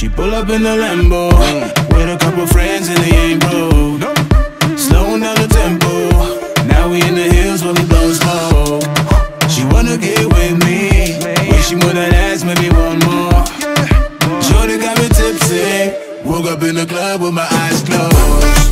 She pull up in the Lambo With a couple friends and they ain't broke. Slowing down the tempo Now we in the hills where we blows smoke. She wanna get with me Wish she would have asked maybe one more. Shorty got me tipsy Woke up in the club with my eyes closed.